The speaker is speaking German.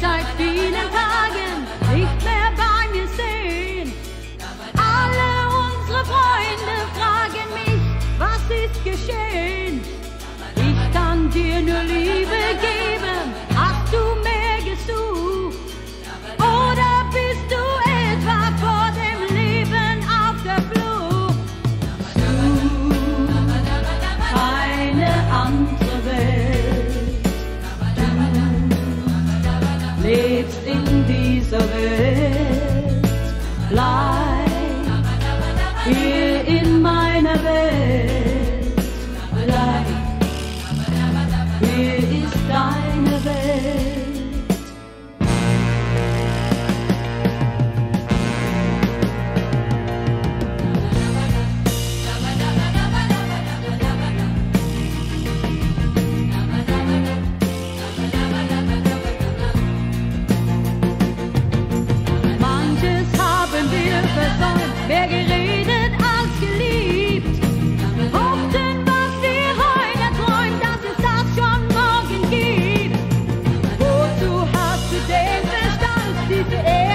seit vielen Tagen nicht mehr bei mir sehen. Alle unsere Freunde fragen mich, was ist geschehen? Ich kann dir nur Liebe. lebst in dieser Welt. Bleib hier in meiner Welt. Bleib, hier ist deine Welt. the air.